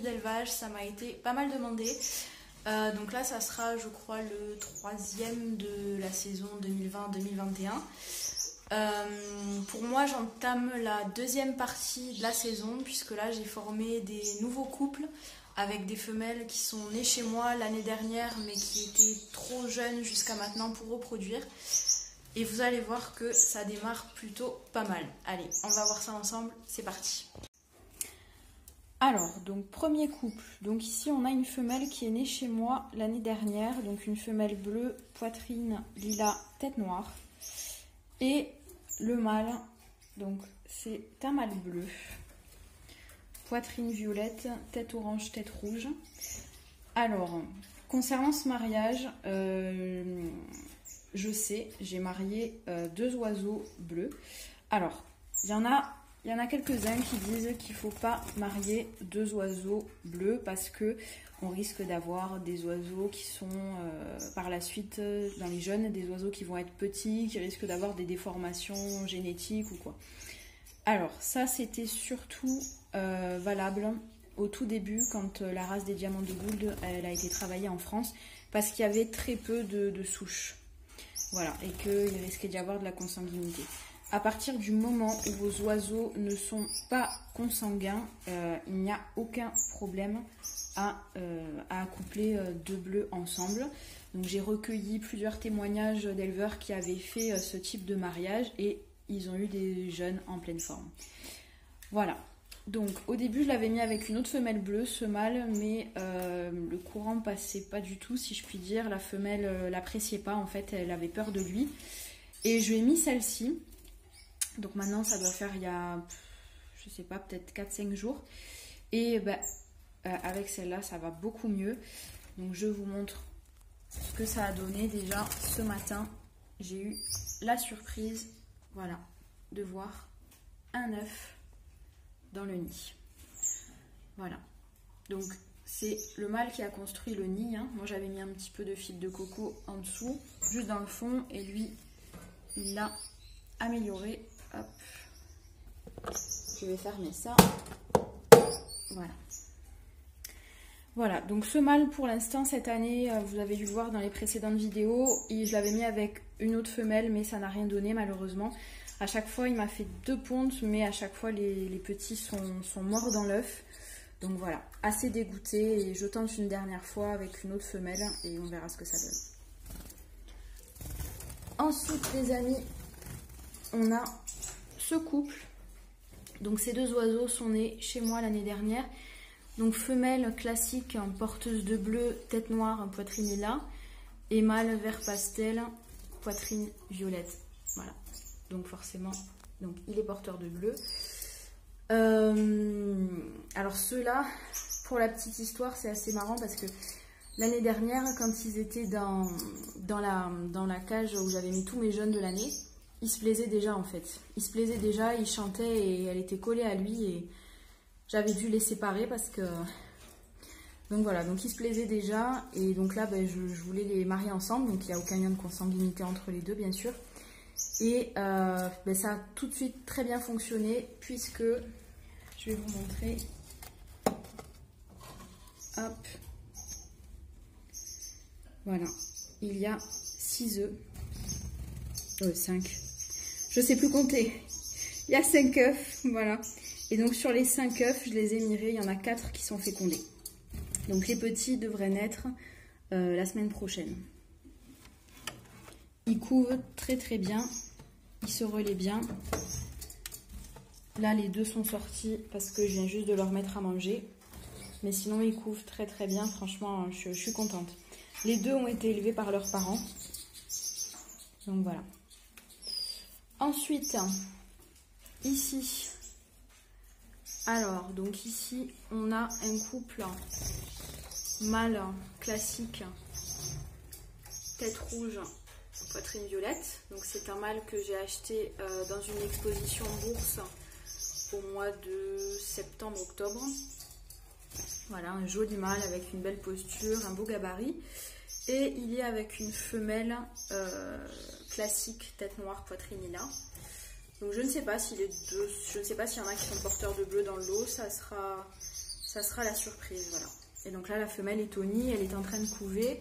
d'élevage, ça m'a été pas mal demandé. Euh, donc là ça sera je crois le troisième de la saison 2020-2021. Euh, pour moi j'entame la deuxième partie de la saison puisque là j'ai formé des nouveaux couples avec des femelles qui sont nées chez moi l'année dernière mais qui étaient trop jeunes jusqu'à maintenant pour reproduire. Et vous allez voir que ça démarre plutôt pas mal. Allez, on va voir ça ensemble, c'est parti. Alors, donc premier couple. Donc ici on a une femelle qui est née chez moi l'année dernière. Donc une femelle bleue, poitrine lila, tête noire. Et le mâle, donc c'est un mâle bleu. Poitrine violette, tête orange, tête rouge. Alors, concernant ce mariage, euh, je sais, j'ai marié euh, deux oiseaux bleus. Alors, il y en a, il y en a quelques-uns qui disent qu'il ne faut pas marier deux oiseaux bleus parce que on risque d'avoir des oiseaux qui sont euh, par la suite dans les jeunes, des oiseaux qui vont être petits, qui risquent d'avoir des déformations génétiques ou quoi. Alors, ça c'était surtout euh, valable au tout début quand la race des diamants de Gould elle a été travaillée en France parce qu'il y avait très peu de souches. Voilà, et qu'il risquait d'y avoir de la consanguinité. À partir du moment où vos oiseaux ne sont pas consanguins, euh, il n'y a aucun problème à, euh, accoupler euh, deux bleus ensemble. Donc j'ai recueilli plusieurs témoignages d'éleveurs qui avaient fait ce type de mariage et ils ont eu des jeunes en pleine forme. Voilà, donc au début je l'avais mis avec une autre femelle bleue, ce mâle, mais le courant passait pas du tout si je puis dire. La femelle euh, l'appréciait pas en fait, elle avait peur de lui. Et je lui ai mis celle-ci. Donc maintenant ça doit faire il y a, je sais pas, peut-être 4-5 jours. Et ben, euh, avec celle-là ça va beaucoup mieux. Donc je vous montre ce que ça a donné déjà ce matin. J'ai eu la surprise, voilà, de voir un œuf dans le nid. Voilà. Donc c'est le mâle qui a construit le nid. Hein. Moi j'avais mis un petit peu de fil de coco en dessous, juste dans le fond, et lui il l'a amélioré. Hop. Je vais fermer ça. Voilà. Voilà, donc ce mâle pour l'instant cette année, euh, vous avez dû le voir dans les précédentes vidéos, et je l'avais mis avec une autre femelle, mais ça n'a rien donné malheureusement. À chaque fois, il m'a fait deux pontes, mais à chaque fois, les, petits sont, morts dans l'œuf. Donc voilà, assez dégoûté et je tente une dernière fois avec une autre femelle et on verra ce que ça donne. Ensuite, les amis, on a ce couple. Donc ces deux oiseaux sont nés chez moi l'année dernière. Donc femelle classique, porteuse de bleu, tête noire, poitrine lila. Et mâle vert pastel, poitrine violette. Voilà donc forcément, donc il est porteur de bleu. Euh, alors ceux-là, pour la petite histoire, c'est assez marrant parce que l'année dernière, quand ils étaient dans, dans, la, dans la cage où j'avais mis tous mes jeunes de l'année, ils se plaisaient déjà en fait. Ils se plaisaient déjà, ils chantaient et elle était collée à lui et j'avais dû les séparer parce que... Donc voilà, donc ils se plaisaient déjà et donc là ben, je, voulais les marier ensemble, donc il n'y a aucun lien de consanguinité entre les deux bien sûr. Et euh, ben, ça a tout de suite très bien fonctionné puisque je vais vous montrer. Hop. Voilà. Il y a 6 œufs. Oh, 5. Je sais plus compter. Il y a 5 œufs. Voilà. Et donc sur les 5 œufs, je les ai mirés. Il y en a 4 qui sont fécondés. Donc les petits devraient naître euh, la semaine prochaine. Il couvre très très bien. Il se relaie bien. Là, les deux sont sortis parce que je viens juste de leur mettre à manger. Mais sinon, ils couvrent très très bien. Franchement, je, suis contente. Les deux ont été élevés par leurs parents. Donc voilà. Ensuite, ici, alors, donc ici, on a un couple mâle classique, tête rouge, poitrine violette. Donc c'est un mâle que j'ai acheté euh, dans une exposition bourse au mois de septembre-octobre. Voilà, un joli mâle avec une belle posture, un beau gabarit. Et il est avec une femelle euh, classique, tête noire, poitrine là. Donc je ne sais pas si les je ne sais pas s'il y en a qui sont porteurs de bleu dans le lot, ça sera, ça sera la surprise, voilà. Et donc là la femelle est au elle est en train de couver.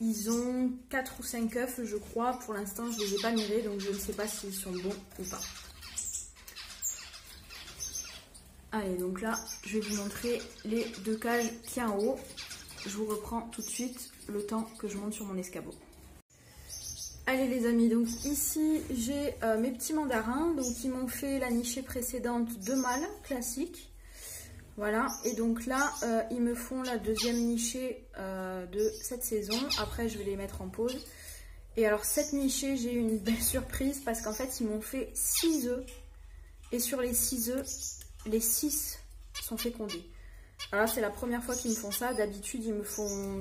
Ils ont 4 ou 5 œufs je crois, pour l'instant je ne les ai pas mirés donc je ne sais pas s'ils sont bons ou pas. Allez donc là je vais vous montrer les deux cages qui en haut. Je vous reprends tout de suite le temps que je monte sur mon escabeau. Allez les amis, donc ici j'ai euh, mes petits mandarins, donc ils m'ont fait la nichée précédente de mâles classique. Voilà, et donc là euh, ils me font la deuxième nichée euh, de cette saison, après je vais les mettre en pause. Et alors cette nichée j'ai eu une belle surprise parce qu'en fait ils m'ont fait 6 œufs, et sur les 6 œufs, les 6 sont fécondés. Alors c'est la première fois qu'ils me font ça, d'habitude ils me font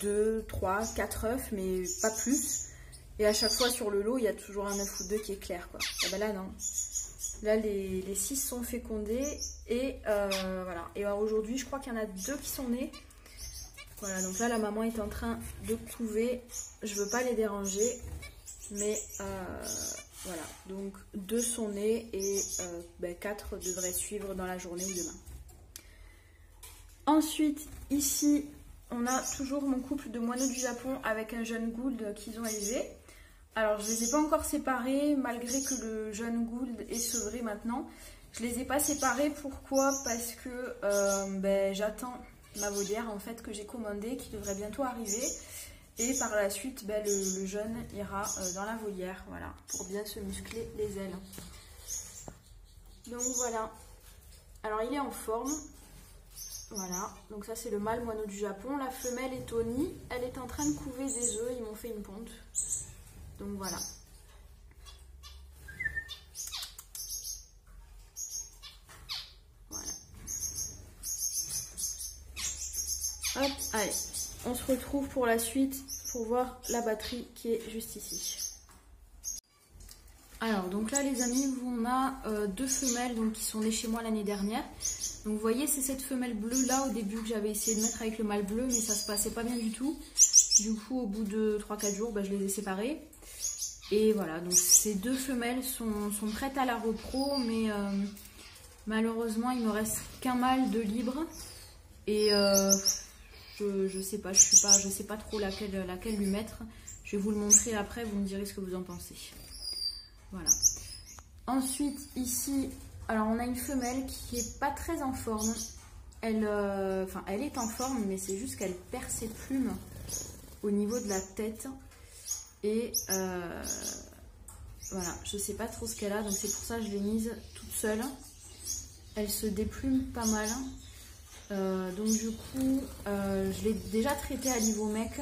2, 3, 4 œufs, mais pas plus. Et à chaque fois sur le lot, il y a toujours un œuf ou deux qui est clair. Quoi. Et ben là, non. Là, les, les six sont fécondés. Et euh, voilà. Et aujourd'hui, je crois qu'il y en a deux qui sont nés. Voilà, donc là, la maman est en train de couver. Je veux pas les déranger. Mais euh, voilà, donc deux sont nés et euh, ben, quatre devraient suivre dans la journée ou demain. Ensuite, ici, on a toujours mon couple de moineaux du Japon avec un jeune gould qu'ils ont élevé. Alors, je ne les ai pas encore séparés, malgré que le jeune Gould est sevré maintenant. Je ne les ai pas séparés, pourquoi? Parce que euh, ben, j'attends ma volière en fait que j'ai commandée, qui devrait bientôt arriver. Et par la suite, ben, le, jeune ira euh, dans la volière, voilà, pour bien se muscler les ailes. Donc voilà. Alors il est en forme. Voilà, donc ça c'est le mâle moineau du Japon. La femelle est nid, elle est en train de couver des œufs, ils m'ont fait une ponte. Donc voilà. Voilà. Hop, allez. On se retrouve pour la suite pour voir la batterie qui est juste ici. Alors, donc là, les amis, on a euh, deux femelles donc, qui sont nées chez moi l'année dernière. Donc, vous voyez, c'est cette femelle bleue là, au début, que j'avais essayé de mettre avec le mâle bleu, mais ça se passait pas bien du tout. Du coup, au bout de 3-4 jours, bah, je les ai séparées. Et voilà, donc ces deux femelles sont, prêtes à la repro, mais euh, malheureusement, il me reste qu'un mâle de libre. Et euh, je, je sais pas, je suis pas, je sais pas trop laquelle, laquelle lui mettre. Je vais vous le montrer après, vous me direz ce que vous en pensez. Voilà. Ensuite, ici, alors on a une femelle qui est pas très en forme. Elle, euh, enfin, elle est en forme, mais c'est juste qu'elle perd ses plumes au niveau de la tête. Et euh, voilà, je sais pas trop ce qu'elle a, donc c'est pour ça que je l'ai mise toute seule. Elle se déplume pas mal. Euh, donc du coup, je l'ai déjà traitée à l'ivomec.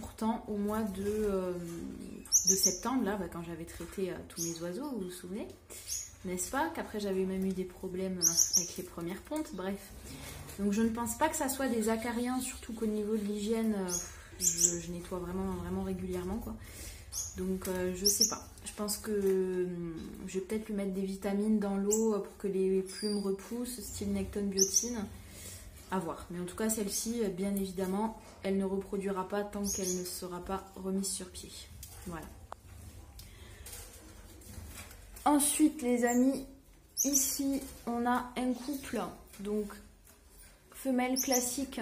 Pourtant, au mois de, de septembre, là, bah, quand j'avais traité tous mes oiseaux, vous vous souvenez N'est-ce pas Qu'après, j'avais même eu des problèmes avec les premières pontes. Bref. Donc je ne pense pas que ça soit des acariens, surtout qu'au niveau de l'hygiène je, nettoie vraiment, vraiment régulièrement. Quoi. Donc euh, je sais pas. Je pense que hum, je vais peut-être lui mettre des vitamines dans l'eau pour que les plumes repoussent, style Necton biotine. À voir. Mais en tout cas, celle-ci, bien évidemment, elle ne reproduira pas tant qu'elle ne sera pas remise sur pied. Voilà. Ensuite, les amis, ici, on a un couple, donc femelle classique,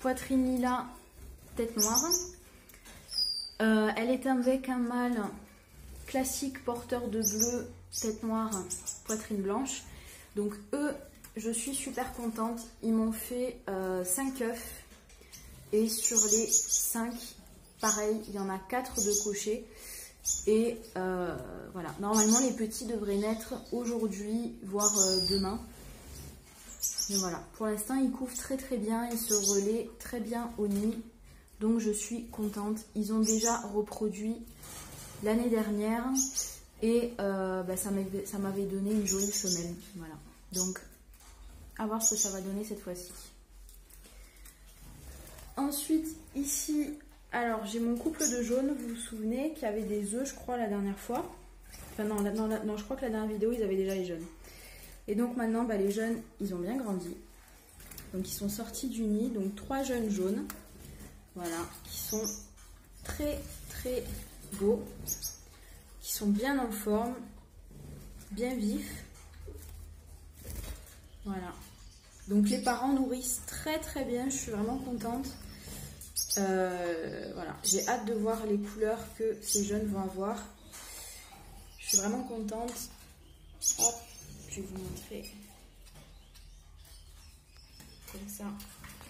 poitrine lila, tête noire. Euh, elle est avec un mâle classique porteur de bleu, tête noire, poitrine blanche. Donc eux, je suis super contente. Ils m'ont fait 5 euh, œufs. Et sur les 5, pareil, il y en a 4 de cochers. Et euh, voilà, normalement les petits devraient naître aujourd'hui, voire demain. Mais voilà, pour l'instant ils couvrent très très bien, ils se relaient très bien au nid. Donc je suis contente. Ils ont déjà reproduit l'année dernière et euh, bah, ça m'avait donné une jolie femelle. Voilà. Donc à voir ce que ça va donner cette fois-ci. Ensuite ici, alors j'ai mon couple de jaunes, vous vous souvenez, qui avait des œufs je crois la dernière fois. Enfin non, non, je crois que la dernière vidéo ils avaient déjà les jeunes. Et donc maintenant bah, les jeunes ils ont bien grandi. Donc ils sont sortis du nid, donc trois jeunes jaunes. Voilà, qui sont très très beaux, qui qui sont bien en forme, bien vifs. Voilà. Donc les parents nourrissent très très bien, je suis vraiment contente. Euh, voilà, j'ai hâte de voir les couleurs que ces jeunes vont avoir. Je suis vraiment contente. Je vais vous montrer. Comme ça,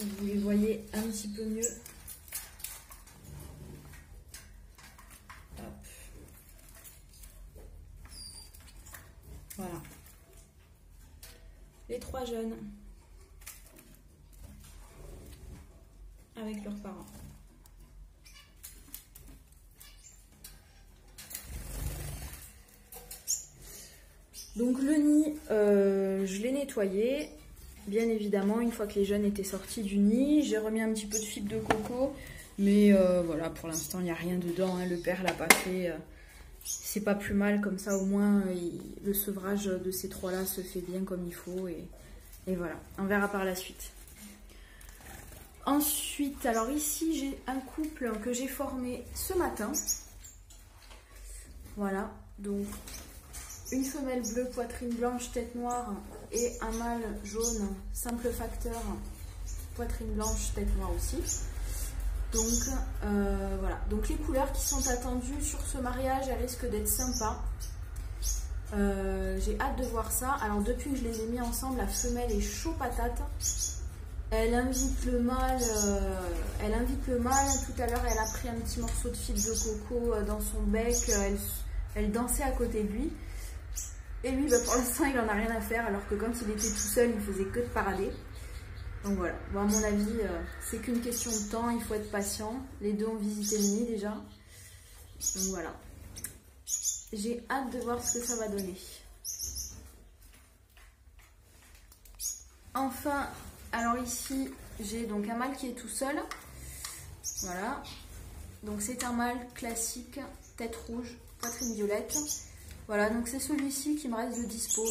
vous les voyez un petit peu mieux. Voilà. Les trois jeunes. Avec leurs parents. Donc le nid, Bien évidemment, une fois que les jeunes étaient sortis du nid, j'ai remis un petit peu de fibre de coco. Mais euh, voilà, pour l'instant, il n'y a rien dedans. Hein. Le père l'a pas fait. Euh, c'est pas plus mal, comme ça au moins le sevrage de ces trois-là se fait bien comme il faut. Et, et voilà, on verra par la suite. Ensuite, alors ici, j'ai un couple que j'ai formé ce matin. Voilà, donc une femelle bleue, poitrine blanche, tête noire et un mâle jaune, simple facteur, poitrine blanche, tête noire aussi. Donc euh, voilà, donc les couleurs qui sont attendues sur ce mariage, elles risquent d'être sympas. Euh, j'ai hâte de voir ça. Alors depuis que je les ai mis ensemble, la femelle est chaud patate. Elle invite le mâle, euh, elle invite le mâle. Tout à l'heure, elle a pris un petit morceau de fil de coco dans son bec. Elle, elle dansait à côté de lui. Et lui, bah, pour l'instant, il en a rien à faire, alors que quand il était tout seul, il faisait que de parader. Donc voilà, bon, à mon avis, euh, c'est qu'une question de temps, il faut être patient. Les deux ont visité le nid déjà. Donc voilà. J'ai hâte de voir ce que ça va donner. Enfin, alors ici, j'ai donc un mâle qui est tout seul. Voilà. Donc c'est un mâle classique, tête rouge, poitrine violette. Voilà, donc c'est celui-ci qui me reste de dispo.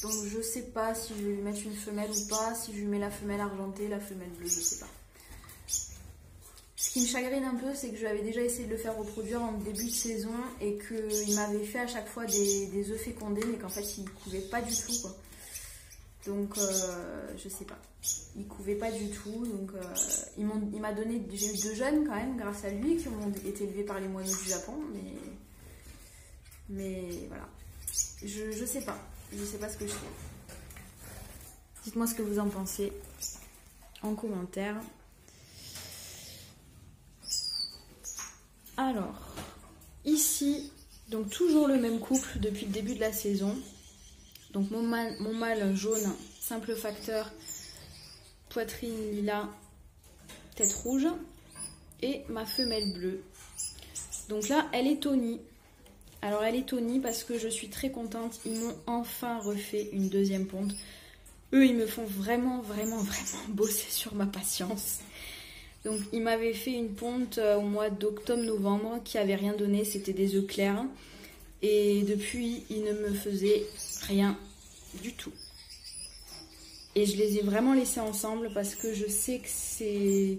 Donc je sais pas si je vais lui mettre une femelle ou pas, si je lui mets la femelle argentée, la femelle bleue, je sais pas. Ce qui me chagrine un peu, c'est que j'avais déjà essayé de le faire reproduire en début de saison et qu'il m'avait fait à chaque fois des, œufs fécondés, mais qu'en fait il couvait pas du tout. Donc euh, je sais pas. Il couvait pas du tout. Donc euh, il m'a donné. J'ai eu deux jeunes quand même grâce à lui qui ont été élevés par les moineaux du Japon, mais mais voilà. Je, je sais pas. Je sais pas ce que je fais. Dites-moi ce que vous en pensez en commentaire. Alors, ici, donc toujours le même couple depuis le début de la saison. Donc mon mâle, jaune, simple facteur, poitrine lilas, tête rouge. Et ma femelle bleue. Donc là, elle est Tony. Alors elle est Tony parce que je suis très contente. Ils m'ont enfin refait une deuxième ponte. Eux, ils me font vraiment, vraiment, vraiment bosser sur ma patience. Donc ils m'avaient fait une ponte euh, au mois d'octobre-novembre qui avait rien donné, c'était des œufs clairs. Et depuis, ils ne me faisaient rien du tout. Et je les ai vraiment laissés ensemble parce que je sais que,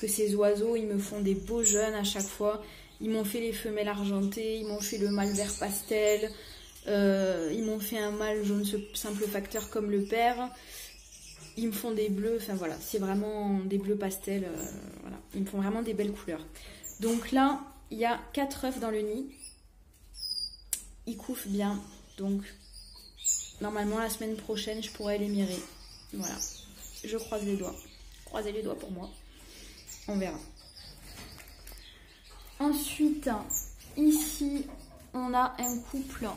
que ces oiseaux, ils me font des beaux jeunes à chaque fois. Ils m'ont fait les femelles argentées, ils m'ont fait le mâle vert pastel, euh, ils m'ont fait un mâle jaune simple facteur comme le père. Ils me font des bleus, enfin voilà, c'est vraiment des bleus pastel. Euh, voilà. Ils me font vraiment des belles couleurs. Donc là, il y a 4 œufs dans le nid. Ils couffent bien. Donc normalement la semaine prochaine, je pourrais les mirer. Voilà. Je croise les doigts. Croisez les doigts pour moi. On verra. Ensuite, ici, on a un couple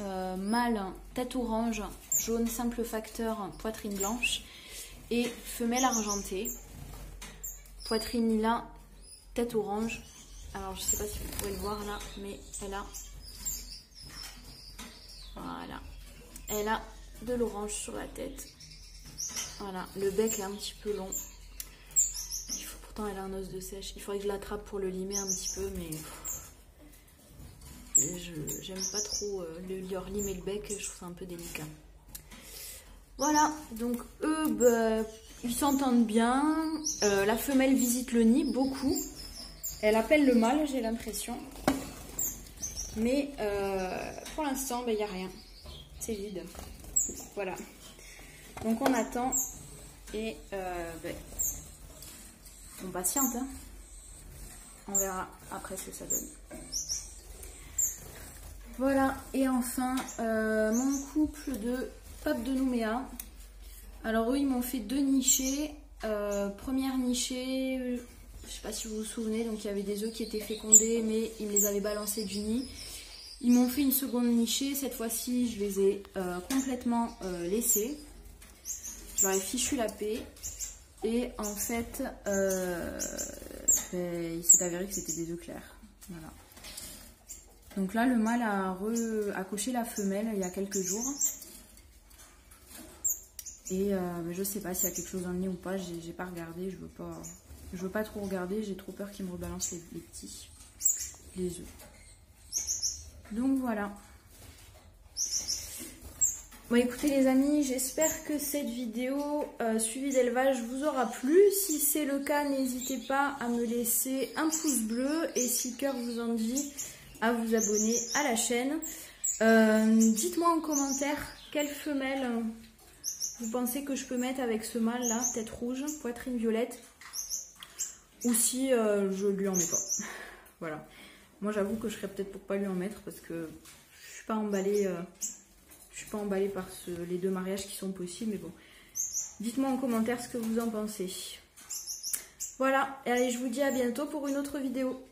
euh, mâle, tête orange, jaune simple facteur, poitrine blanche et femelle argentée, poitrine lilas, tête orange. Alors je sais pas si vous pouvez le voir là, mais elle a, voilà, elle a de l'orange sur la tête. Voilà, le bec est un petit peu long elle a un os de sèche. Il faudrait que je l'attrape pour le limer un petit peu, mais j'aime pas trop euh, le leur limer le bec, je trouve ça un peu délicat. Voilà, donc eux, bah, ils s'entendent bien. Euh, la femelle visite le nid beaucoup. Elle appelle le mâle, j'ai l'impression. Mais euh, pour l'instant, il n'y a rien. C'est vide. Voilà. Donc on attend et ben, on patiente. Hein. On verra après ce que ça donne. Voilà, et enfin, euh, mon couple de papes de Nouméa. Alors eux, ils m'ont fait deux nichés. Euh, première nichée, je sais pas si vous vous souvenez, donc il y avait des œufs qui étaient fécondés, mais ils les avaient balancés du nid. Ils m'ont fait une seconde nichée, cette fois-ci je les ai euh, complètement laissés. Je leur ai fichu la paix. Et en fait, euh, il s'est avéré que c'était des œufs clairs. Voilà. Donc là, le mâle a, re, coché la femelle il y a quelques jours. Et ben, je sais pas s'il y a quelque chose dans le nid ou pas, j'ai pas regardé, je veux pas, je veux pas trop regarder, j'ai trop peur qu'ils me rebalancent les, petits, les œufs. Donc voilà. Bon écoutez les amis, j'espère que cette vidéo euh, suivie d'élevage vous aura plu. Si c'est le cas, n'hésitez pas à me laisser un pouce bleu et si cœur vous en dit, à vous abonner à la chaîne. Euh, dites-moi en commentaire quelle femelle vous pensez que je peux mettre avec ce mâle là, tête rouge, poitrine violette. Ou si euh, je lui en mets pas. voilà. Moi j'avoue que je serais peut-être pour pas lui en mettre parce que je suis pas emballée. Je suis pas emballée par les deux mariages qui sont possibles, mais bon. Dites-moi en commentaire ce que vous en pensez. Voilà, et allez, je vous dis à bientôt pour une autre vidéo.